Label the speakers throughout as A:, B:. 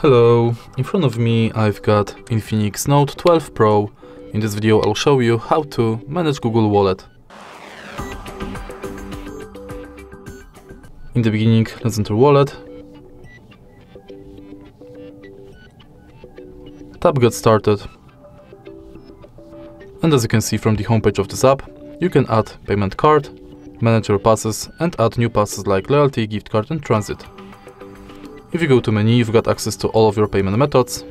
A: Hello, in front of me I've got Infinix Note 12 Pro. In this video I'll show you how to manage Google Wallet. In the beginning, let's enter Wallet. Tap Get Started. And as you can see from the homepage of this app, you can add payment card, manage your passes and add new passes like loyalty, gift card and transit. If you go to menu, you've got access to all of your payment methods,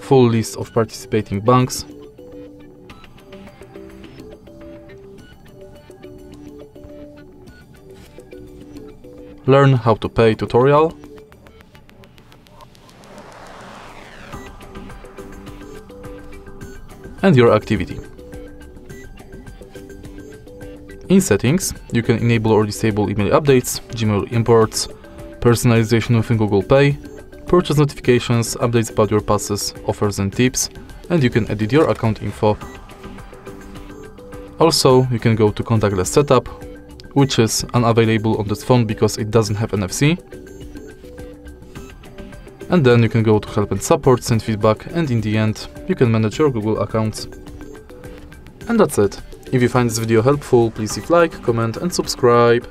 A: full list of participating banks, learn how to pay tutorial, and your activity. In settings, you can enable or disable email updates, Gmail imports, personalization within Google Pay, purchase notifications, updates about your passes, offers and tips, and you can edit your account info. Also, you can go to contactless setup, which is unavailable on this phone because it doesn't have NFC. And then you can go to help and support, send feedback, and in the end, you can manage your Google accounts. And that's it. If you find this video helpful, please leave like, comment and subscribe.